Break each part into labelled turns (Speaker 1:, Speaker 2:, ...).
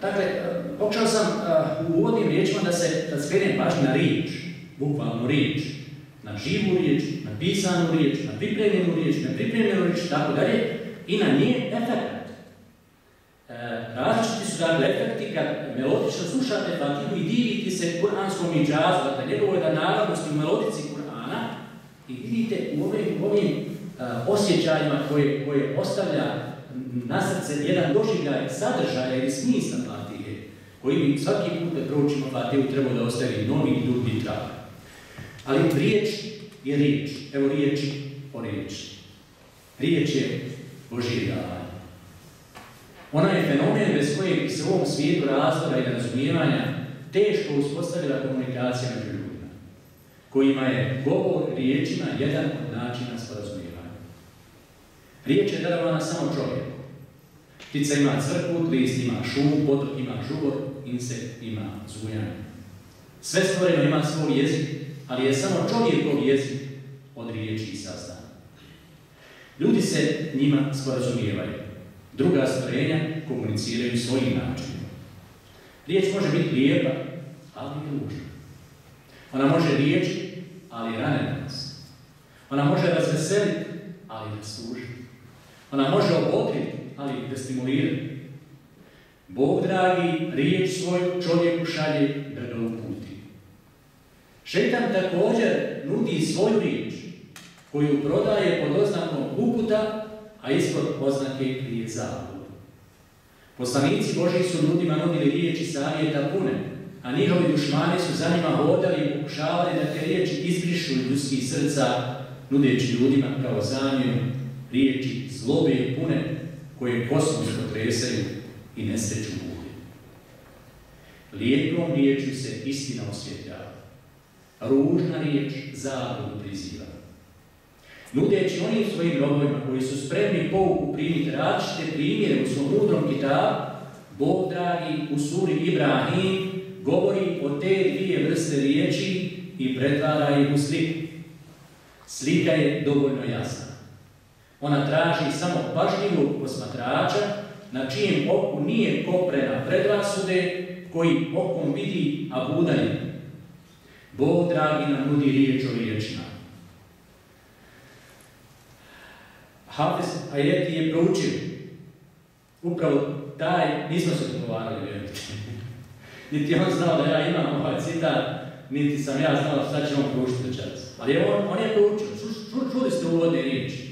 Speaker 1: Dakle, pokušao sam u uvodnim riječima da se da pažnju na riječ, bukvalno riječ, na živu riječ, na pisanu riječ, na pripremljenu riječ, na pripremljenu riječ, tako dalje, i na nje efekt. E, različiti su dakle efekti kad melodično slušate Fatihu i divite se kuranskom iđazu, dakle njegovoj naravnosti u melodici Kur'ana i vidite u ovim, osjećajima koje, koje ostavlja na srce jedan doživljaj sadržaja ili smisla Fatihe, koji bi svaki put da proučimo Fatihu trebao da ostavi novi i drugi trag. Ali riječ je riječ, evo riječ o riječi. Riječ je Božije. Ona je fenomen bez kojeg se u ovom svijetu razloga i razumijevanja teško uspostavila komunikacija među ljudima, kojima je govor riječima jedan od načina. Riječ je darovana samo čovjeku. Ptica ima crkvu, list ima šum, potok ima žubor, insekt ima zujanje. Sve stvoreno ima svoj jezik, ali je samo čovjekov jezik od riječi i sastan. Ljudi se njima sporazumijevaju. Druga stvorenja komuniciraju svojim načinom. Riječ može biti lijepa, ali i ružna. Ona može riječi, ali rane nas. Ona može razveseliti, ali da služi. Ona može obotriti, ali da stimulira. Bog, dragi, riječ svoju čovjeku šalje da ga uputi. Šetan također nudi svoju riječ, koju prodaje pod oznakom uputa, a ispod oznake krije zabludu. Poslanici Boži su ljudima nudili riječi savjeta pune, a njihovi dušmani su za njima hodali i pokušavali da te riječi izbrišu ljudskih srca, nudeći ljudima kao zamjenu riječi zlobe pune koje kosmos potresaju i nesreću budu. Lijepom riječu se istina osvjetljava. Ružna riječ zabludu priziva. Nudeći onim svojim robovima koji su spremni pouku primiti različite primjere u svom mudrom kitabu, Bog dragi u suri Ibrahim govori o te dvije vrste riječi i pretvara ih u sliku. Slika je dovoljno jasna. Ona traži samo pažljivog posmatrača na čijem oku nije koprena predrasude koji okom vidi, a budanje. Bog dragi nam nudi riječ o riječima. Hafiz Ajeti je proučio upravo taj, nismo se dogovarali, vjerujte. niti on znao da ja imam ovaj citat, niti sam ja znao šta će on proučiti večeras. Ali on, on je proučio, čuli ste uvodne riječi.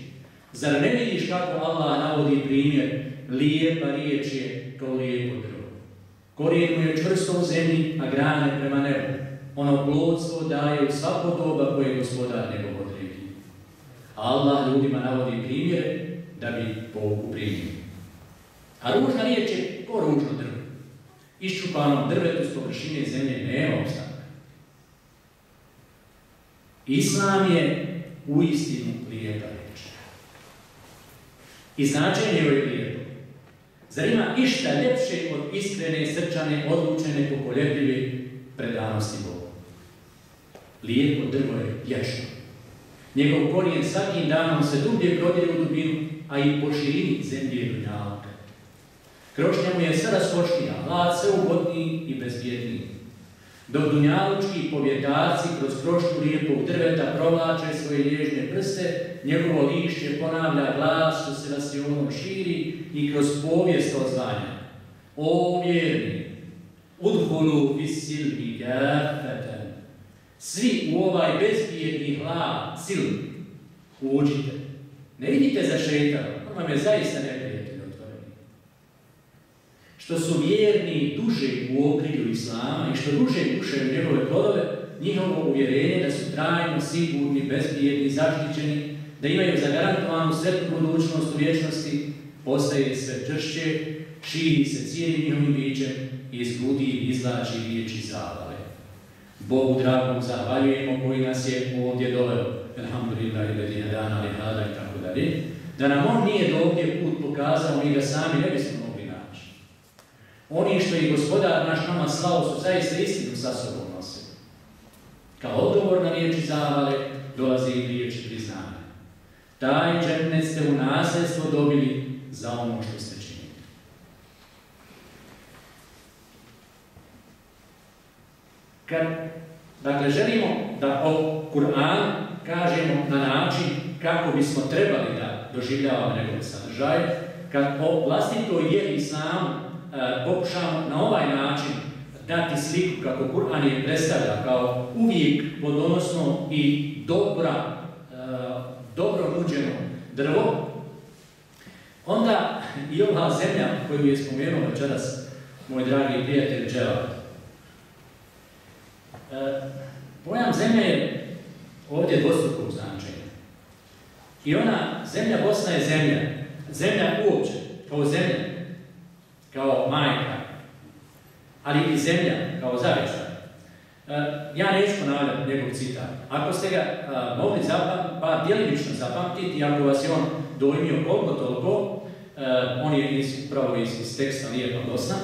Speaker 1: Zar ne vidiš kako Allah navodi primjer? Lijepa riječ je to lijepo drvo. Korijen mu je čvrsto u zemlji, a grane prema nebu. Ono plodstvo daje u svako doba koje je gospodar njegov odredio. Allah ljudima navodi primjere da bi pouku primili. A ružna riječ je ko ružno drvo. Iščupanom drvetu s površine zemlje nema ostanka. Islam je u istinu lijepa. I značenje je lijepo. Zar ima išta ljepše od iskrene, srčane, odlučene, pokoljepljive predanosti Bogu? Lijepo drvo je vječno. Njegov korijen svakim danom se dublje prodire u dubinu, a i po širini zemlje je dunjalka. Krošnja mu je sve raskošnija, vlad sve ugodniji i bezbjedniji. Dok dunjalučki povjetarci kroz krošnju lijepog drveta provlače svoje lježne prste, njegovo lišće ponavlja glas što se nasionom širi i kroz povijest odzvanja. O vjerni, udhulu visilni gafetan, svi u ovaj bezbijedni hlad, sil, uđite. Ne vidite za šetanom, on vam je zaista otvoreni. Što su vjerni duže u okrilju Islama i što duže duše njegove plodove, njihovo uvjerenje da su trajno, sigurni, bezbijedni, zaštićeni, da imaju zagarantovanu sretnu budućnost u vječnosti, postaje sve čršće, širi se cijeli njihovim bićem i iz grudi izlači riječi zavale. Bogu dragom zahvaljujemo koji nas je ovdje doveo, alhamdulillah i bedina dana, ali hada i tako dalje, da nam on nije do put pokazao, mi ga sami ne bismo. Oni što je gospodar naš nama slao su zaista istinu sa sobom nosili. Kao odgovor na riječi zavale dolazi i riječi priznane. Taj džernet ste u nasljedstvo dobili za ono što ste činili. Kad, dakle, želimo da o Kur'an kažemo na način kako bismo trebali da doživljavamo njegov sadržaj, kad o vlastitoj jeli islamu pokušamo na ovaj način dati sliku kako Kur'an je predstavlja kao uvijek podonosno i dobra, e, dobro nuđeno drvo, onda i ova zemlja koju je spomenuo večeras moj dragi prijatelj Dževat. E, pojam zemlje je ovdje dvostrukog značenja. I ona, zemlja Bosna je zemlja. Zemlja uopće, kao zemlja, kao majka, ali i zemlja, kao zavičaj. E, ja neću ponavljati njegov citat. Ako ste ga mogli zapamtiti, pa djelimično zapamtiti, ako vas je on dojmio koliko toliko, e, on je iz, upravo iz, teksta pa Bosna,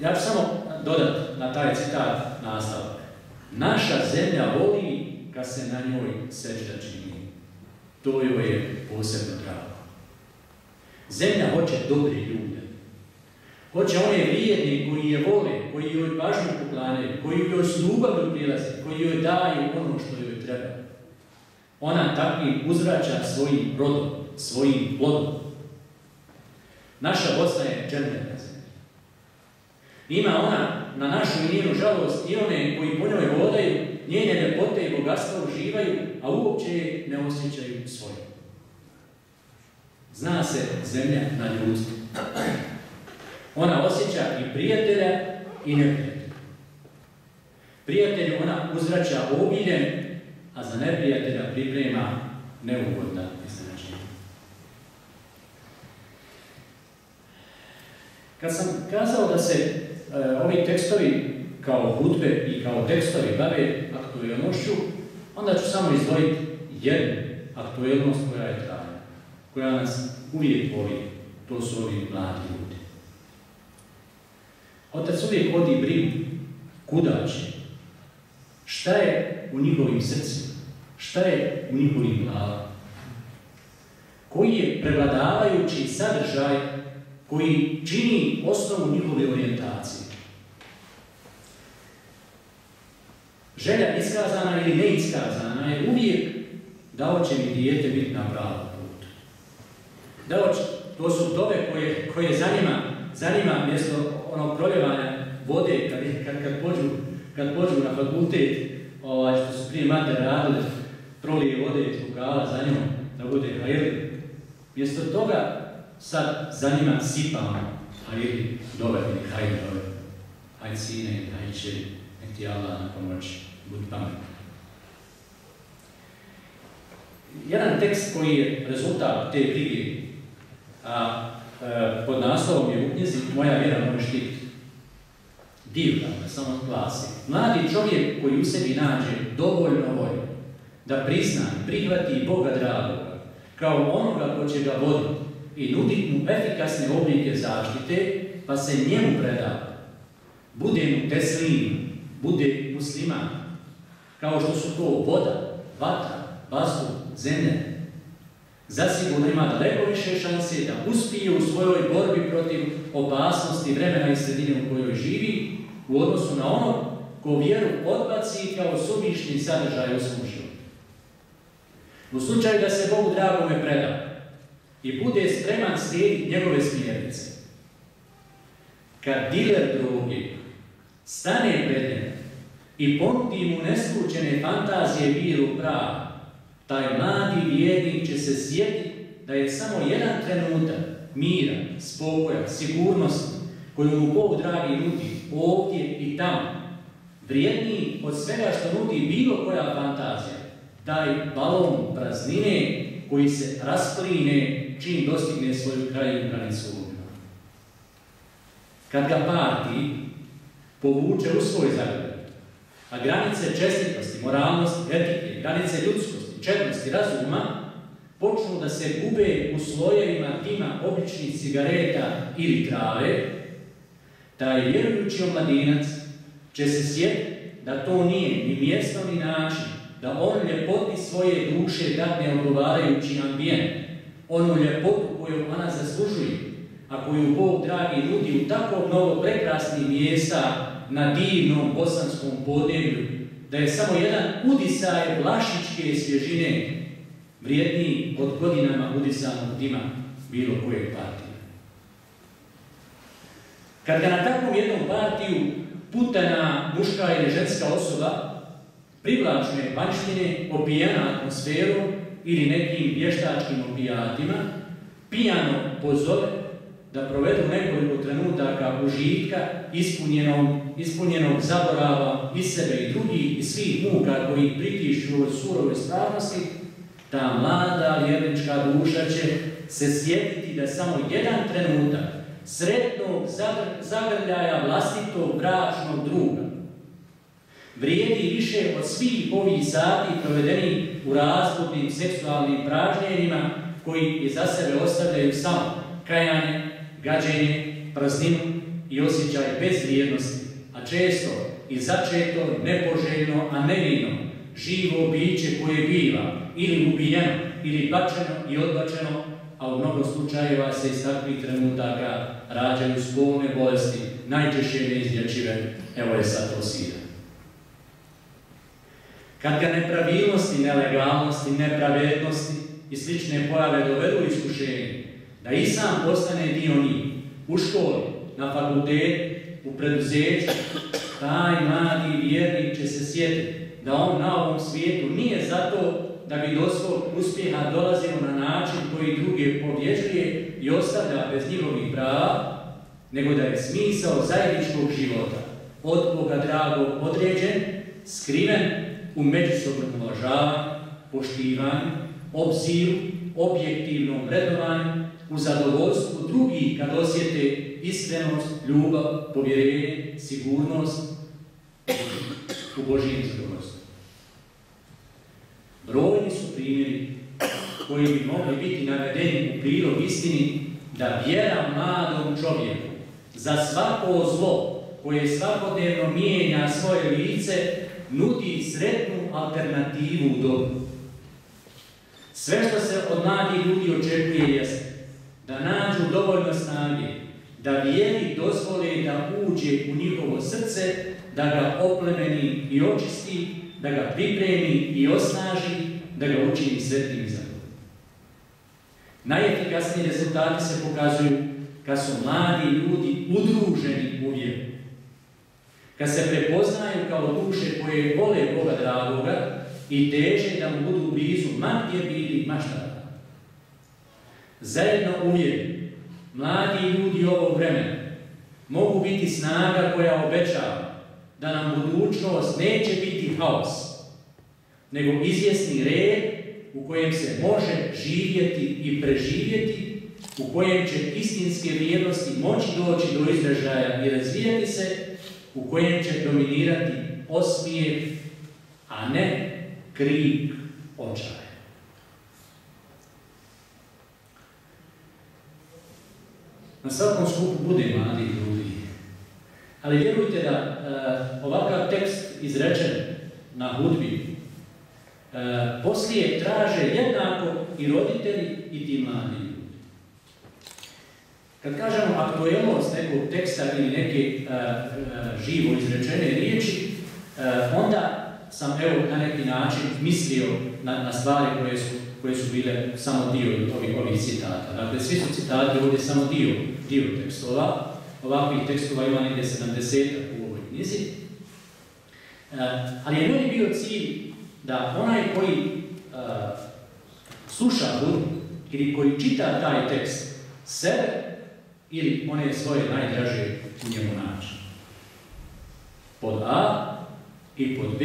Speaker 1: ja ću samo dodati na taj citat nastavak. Naša zemlja voli kad se na njoj sežda čini. To joj je posebno drago. Zemlja hoće dobri ljude. Hoće one vrijedni koji je vole, koji joj pažnju poklanjaju, koji joj s ljubavlju prilaze, koji joj daju ono što joj treba. Ona takvim uzvraća svojim rodom, svojim plodom. Naša Bosna je džennetna zemlja. Ima ona na našu i žalost i one koji po njoj vodaju, njene ljepote i bogatstva uživaju, a uopće je ne osjećaju svoje. Zna se zemlja na ljudstvu. Ona osjeća i prijatelja i neprijatelja. Prijatelju ona uzvraća obiljem, a za neprijatelja priprema neugodna iznenađenja. Kad sam kazao da se E, ovi tekstovi kao hudbe i kao tekstovi bave aktuelnošću, onda ću samo izdvojiti jednu aktuelnost koja je trajna, koja nas uvijek voli, to su ovi mladi ljudi. Otac uvijek vodi brigu, kuda će, šta je u njihovim srcima, šta je u njihovim glavama, koji je prevladavajući sadržaj koji čini osnovu njihove orijentacije. želja iskazana ili neiskazana je uvijek da će mi dijete biti na pravom putu. Da to su dobe koje, koje zanima, zanima mjesto onog proljevanja vode kad, kad, kad, pođu, kad pođu na fakultet, ovaj, što su prije mater radili, prolije vode iz rukava za njom, da bude hajli. Mjesto toga sad zanima sipamo hajli dove ili hajli dove. Hajde sine, hajde čeri, nek ti Allah na pomoći budi pametan. Jedan tekst koji je rezultat te brige, a pod naslovom je u knjizi Moja vjera može štiti. Divna, samo glasi. Mladi čovjek koji u sebi nađe dovoljno volje da prizna prihvati Boga dragoga kao onoga ko će ga voditi i nuditi mu efikasne oblike zaštite, pa se njemu preda. Bude mu teslim, bude musliman, kao što su to voda, vatra, vazduh, zemlja, zasigurno ima daleko više šanse da uspije u svojoj borbi protiv opasnosti vremena i sredine u kojoj živi u odnosu na ono ko vjeru odbaci kao sumišni sadržaj u svom. U slučaju da se Bogu dragome preda i bude spreman slijediti njegove smjernice, kad diler drugi stane pred i ponudi mu neslučene fantazije viru prav, taj mladi vjernik će se sjetiti da je samo jedan trenutak mira, spokoja, sigurnosti koju mu Bog dragi nudi ovdje i tamo, vrijedniji od svega što nudi bilo koja fantazija, taj balon praznine koji se raspline čim dostigne svoju kraju granicu. Kad ga parti, povuče u svoj zagrad, a granice čestitosti, moralnosti, etike, granice ljudskosti, četnosti, razuma, počnu da se gube u slojevima tima običnih cigareta ili trave, taj vjerujući omladinac će se sjetiti da to nije ni mjesto ni način, da on ljepoti svoje duše dadne odgovarajući ambijent, onu ljepotu koju ona zaslužuje, a koju Bog dragi nudi u tako mnogo prekrasnih mjesta na divnom bosanskom podneblju, da je samo jedan udisaj vlašičke svježine vrijedniji od godinama udisanog dima bilo kojeg partija. Kad ga na takvom jednom partiju putana muška ili ženska osoba privlačne vanštine opijena atmosferom ili nekim vještačkim opijatima, pijano pozove da provedu nekoliko trenutaka užitka ispunjenog, ispunjenog zaborava i sebe i drugih i svih muka koji pritišću od surove stvarnosti, ta mlada vjernička duša će se sjetiti da samo jedan trenutak sretnog zagrljaja vlastitog bračnog druga. Vrijedi više od svih ovih sati provedenih u razputnim seksualnim pražnjenjima koji je za sebe ostavljaju samo kajanje, gađenje, prazninu i osjećaj bezvrijednosti, često i začeto, nepoželjno, a nevino, živo biće koje biva ili ubijeno, ili bačeno i odbačeno, a u mnogo slučajeva se iz takvih trenutaka rađaju spolne bolesti, najčešće neizlječive, evo je sad to sida. Kad ga nepravilnosti, nelegalnosti, nepravednosti i slične pojave dovedu iskušenje, da i sam postane dio njih, u školi, na fakultetu, u preduzeću, taj mladi vjernik će se sjetiti da on na ovom svijetu nije zato da bi do svog uspjeha dolazio na način koji druge povježuje i ostavlja bez njihovih prava, nego da je smisao zajedničkog života od Boga dragog određen, skriven u međusobnom uvažavanju, poštivanju, obziru, objektivnom vrednovanju, u zadovoljstvu drugih kad osjete iskrenost, ljubav, povjerenje, sigurnost u Božijem zadovoljstvu. Brojni su primjeri koji bi mogli biti navedeni u prilog istini da vjera mladom čovjeku za svako zlo koje svakodnevno mijenja svoje lice nudi sretnu alternativu u dobu. Sve što se od mladih ljudi očekuje jeste da nađu dovoljno snage, da vjeri dozvole da uđe u njihovo srce, da ga oplemeni i očisti, da ga pripremi i osnaži, da ga učini sretnim za Najefikasniji rezultati se pokazuju kad su mladi ljudi udruženi u vjeru. Kad se prepoznaju kao duše koje vole Boga dragoga i teže da mu budu blizu, ma gdje bili, ma šta zajedno uvjeri, mladi ljudi ovog vremena mogu biti snaga koja obećava da nam budućnost neće biti haos, nego izvjesni red u kojem se može živjeti i preživjeti, u kojem će istinske vrijednosti moći doći do izražaja i razvijati se, u kojem će dominirati osmijeh, a ne krik očaja. Svakom skupu bude mladih ljudi. Ali vjerujte da uh, ovakav tekst izrečen na hudbi uh, poslije traže jednako i roditelji i ti mladi ljudi. Kad kažemo aktuelnost nekog teksta ili neke uh, živo izrečene riječi, onda sam evo na neki način mislio na, stvari koje su bile samo dio ovih, ovih citata. Dakle, svi su citati ovdje samo dio, dio tekstova. Ovakvih tekstova ima negdje 70 u ovoj knjizi. E, ali je meni bio cilj da onaj koji e, sluša Bud ili koji čita taj tekst sebe ili one svoje najdraže u njemu naći. Pod A i pod B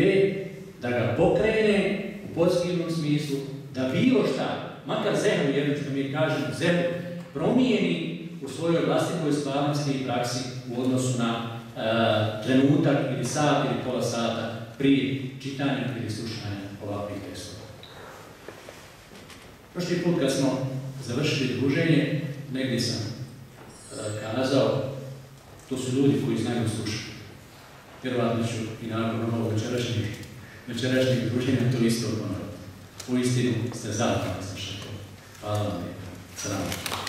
Speaker 1: da ga pokrene u pozitivnom smislu da bilo šta, makar zemlju, jedno što mi kažem, zemlju, promijeni u svojoj vlastitoj stvarnosti i praksi u odnosu na e, trenutak ili sat ili pola sata prije čitanja ili slušanja ovakvih tekstova. Prošli put kad smo završili druženje, negdje sam e, kazao, to su ljudi koji znaju slušati. Vjerovatno ću i nakon ovog večerašnjeg, večerašnjeg druženja to isto ponoviti u istinu ste sa što. Hvala vam lijepo. Sram.